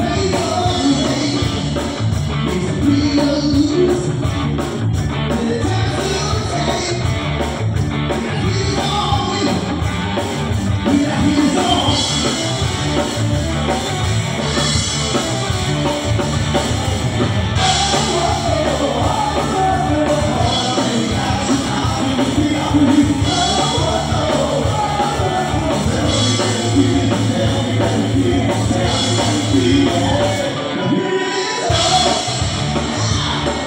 Amen.